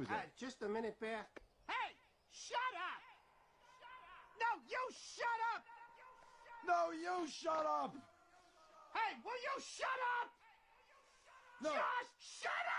Who's Uh, just a minute, Bear. Hey! Shut up! No, you shut up! No, you shut up! Hey, will you shut up? No. Just shut up!